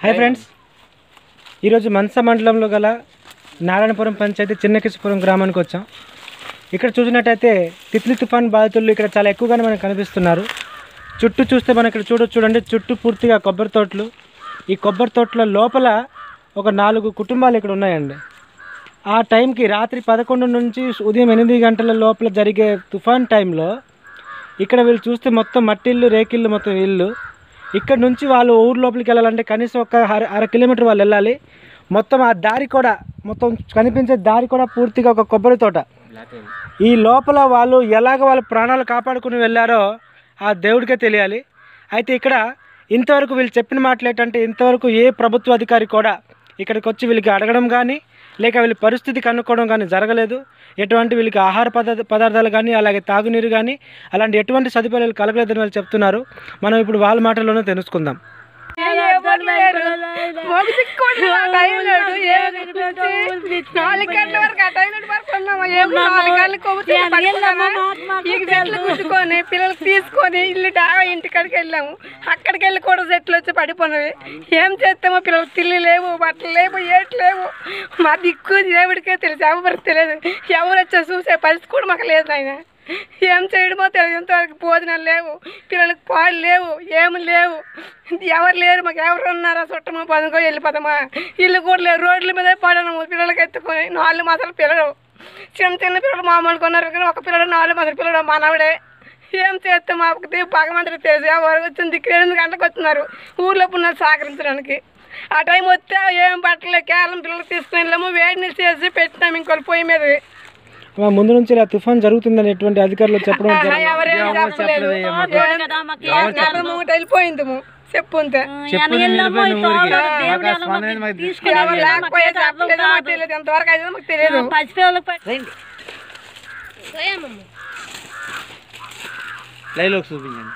Hi friends. ఈరోజు మన్స మండలంలో గల నారాయణపురం పంచాయతీ చిన్నకిసుపురం గ్రామానికి వచ్చాం. ఇక్కడ చూసినట్టయితే తిత్లీ తుఫాన్ బాధితులు ఇక్కడ చాలా ఎక్కువగానే మనకు కనిపిస్తున్నారు. చుట్టూ చూస్తే మనం ఇక్కడ చూడొచ్చు చూడండి చుట్టూ పూర్తిగా కొబ్బరి తోటలు. ఈ కొబ్బరి తోటల లోపల ఒక నాలుగు కుటుంబాలు ఇక్కడ ఉన్నాయండి. ఆ టైంకి రాత్రి పదకొండు నుంచి ఉదయం ఎనిమిది గంటల లోపల జరిగే తుఫాన్ టైంలో ఇక్కడ వీళ్ళు చూస్తే మొత్తం మట్టిల్లు రేకిళ్ళు మొత్తం ఇల్లు ఇక్కడ నుంచి వాళ్ళు ఊరు లోపలికి వెళ్ళాలంటే కనీసం ఒక అర అర కిలోమీటర్ వాళ్ళు వెళ్ళాలి. మొత్తం ఆ దారి కూడా మొత్తం కనిపించే దారి కూడా పూర్తిగా ఒక కొబ్బరి తోట. ఈ లోపల వాళ్ళు ఎలాగ వాళ్ళ ప్రాణాలు కాపాడుకుని వెళ్ళారో ఆ దేవుడికే తెలియాలి. అయితే ఇక్కడ ఇంతవరకు వీళ్ళు చెప్పిన మాటలు ఏంటంటే ఇంతవరకు ఏ ప్రభుత్వ అధికారి కూడా ఇక్కడికి వచ్చి వీళ్ళకి అడగడం కానీ లేక వీళ్ళ పరిస్థితి కనుక్కోవడం కానీ జరగలేదు. ఎటువంటి వీళ్ళకి ఆహార పదార్థ పదార్థాలు కానీ అలాగే తాగునీరు కానీ అలాంటి ఎటువంటి సదుపాయాలు కలగలేదని వాళ్ళు చెప్తున్నారు. మనం ఇప్పుడు వాళ్ళ మాటల్లోనే తెలుసుకుందాం. నాలుగు గంటల వరకు వరకు ఉన్నాము ఏం నాలుగు పిల్లలు తీసుకొని ఇల్లు డాగా ఇంటికాడికి వెళ్ళాము. అక్కడికి వెళ్ళి కూడా చెట్లు వచ్చి పడిపోయినవి. ఏం చేస్తామో పిల్లలు తిల్లి లేవు బట్టలు లేవు ఏటి లేవు. మా దిక్కు దేవుడికే తెలుసు ఎవరికి తెలియదు. ఎవరు వచ్చా చూసే పరిస్థితి కూడా మాకు లేదు ఆయన ఏం చేయడమో తెలియదు. ఇంతవరకు భోజనాలు లేవు పిల్లలకు పాలు లేవు ఏమి లేవు. ఎవరు లేరు మాకు ఎవరు ఉన్నారా? చుట్టమో పదుకో వెళ్ళిపోతామా? ఇల్లు కూడా లేవు. రోడ్ల మీదే పడను. పిల్లలకి ఎత్తుకొని నాలుగు మాసాల పిల్లలు చిన్న చిన్న పిల్లలు మామూలు కొన్నారు కానీ ఒక పిల్లడు నాలుగు మాసాల పిల్లడు మనవడే. ఏం చేస్తాం మాకు భగవంతుడికి తెలుసు. ఎవరు వచ్చింది? దిక్కు ఎనిమిది గంటలకు వస్తున్నారు. ఊర్లో ఉన్నారు సహకరించడానికి ఆ టైం వస్తే ఏం పట్టలే. కేవలం పిల్లలు తీసుకుని వెళ్ళాము. వేడి నీళ్ళు చేసి పెట్టినాము ఇంకోటి పొయ్యి మీద ముందు నుంచి ఇలా తుఫాన్ జరుగుతుందని ఎటువంటి అధికారులు చెప్పడం వెళ్ళిపోయింది చెప్పు అంతే. ఎవరు లేకపోయే చెప్పలేదు మాకు తెలియదు. ఎంతవరకు అయితే మాకు తెలియదు. లైవ్లోకి చూపించండి.